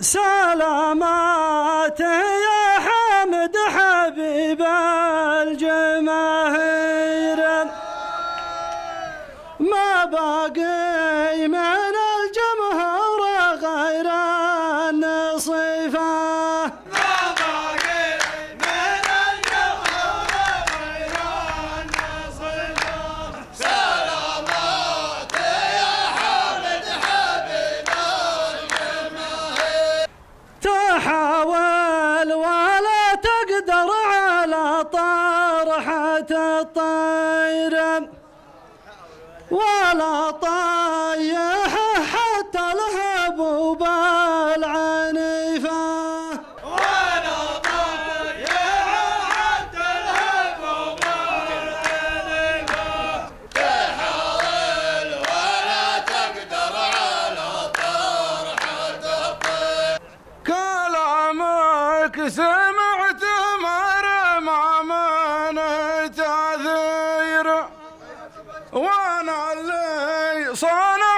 سلامات ولا طيح وأنا اللي صنعت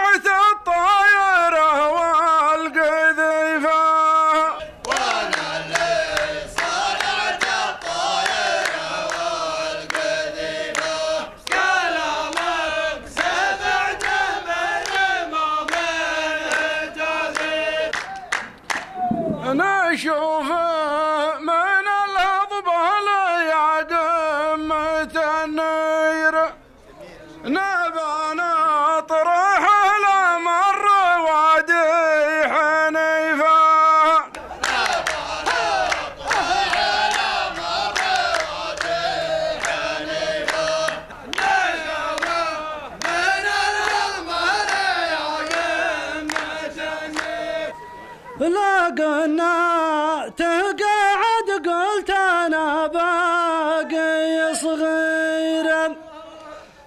تقعد قلت أنا باقي صغير.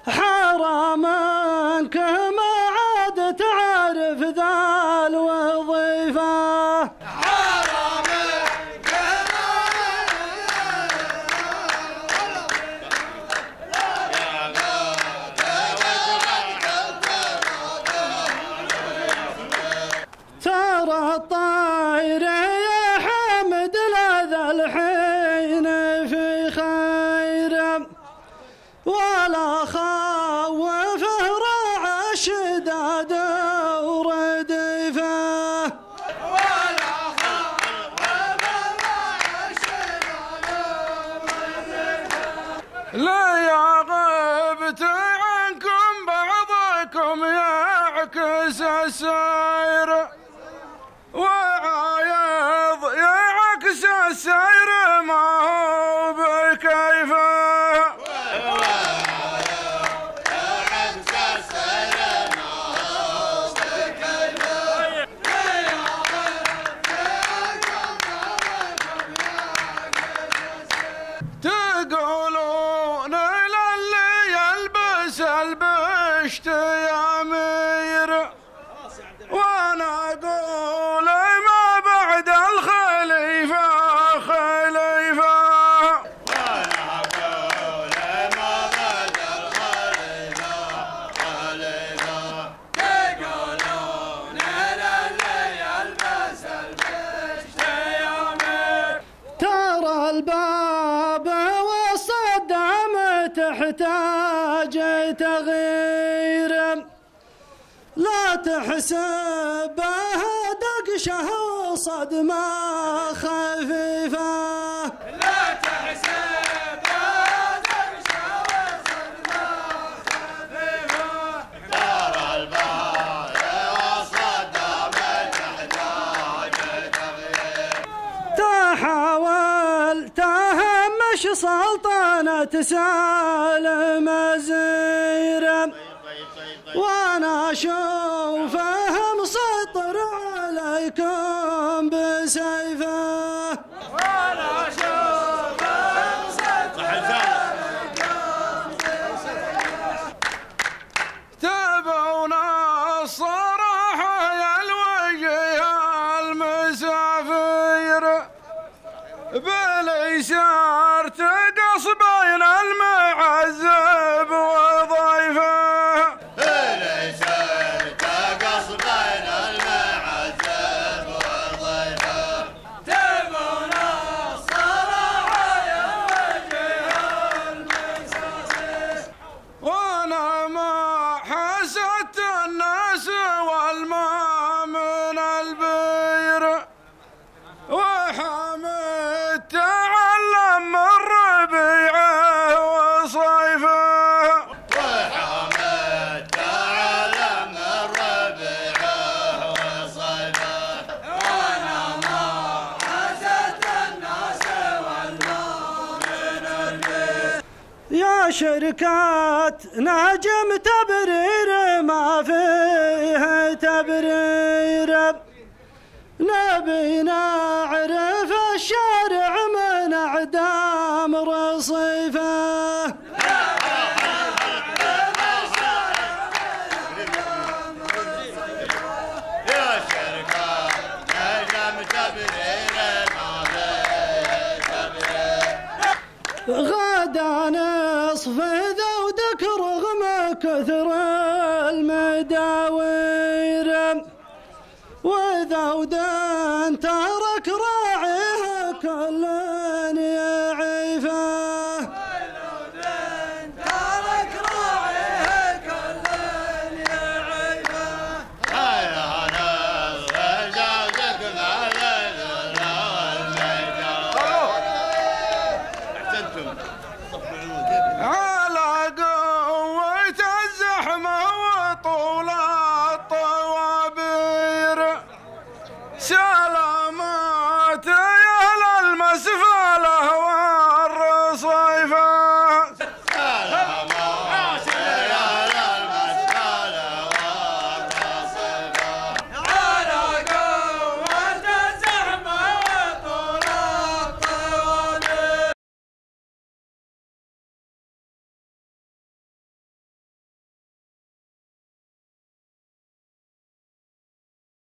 حرام أنك ما عاد تعرف ذا الوظيفة. ترى الطاير يعكس السير وعايض يعكس السير ما هو بكيفه تقولون للي يلبس البشت يا امير تحتاج تغيير لا تحسبه دقشة وصدمة خفيفة. تهمش سلطنة سالم زير وأنا اشوفه مسيطر عليكم بسيفة. تبون الصراحة يا الوجه المسافر. باليسار Arthur! شركات ناجم تبرير ما فيه تبرير. نبي نعرف الشارع من أعدام رصيفه نصف ذودك رغم كثر المداوير